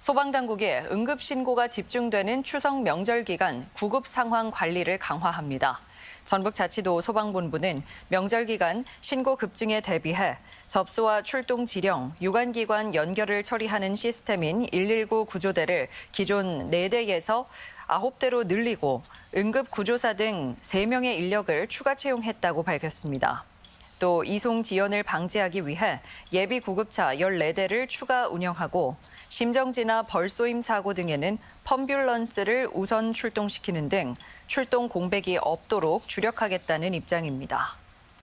소방당국이 응급신고가 집중되는 추석 명절 기간 구급 상황 관리를 강화합니다. 전북자치도 소방본부는 명절 기간 신고 급증에 대비해 접수와 출동 지령, 유관기관 연결을 처리하는 시스템인 119 구조대를 기존 4대에서 9대로 늘리고 응급구조사 등 3명의 인력을 추가 채용했다고 밝혔습니다. 또 이송 지연을 방지하기 위해 예비 구급차 14대를 추가 운영하고 심정지나 벌쏘임 사고 등에는 펌뷸런스를 우선 출동시키는 등 출동 공백이 없도록 주력하겠다는 입장입니다.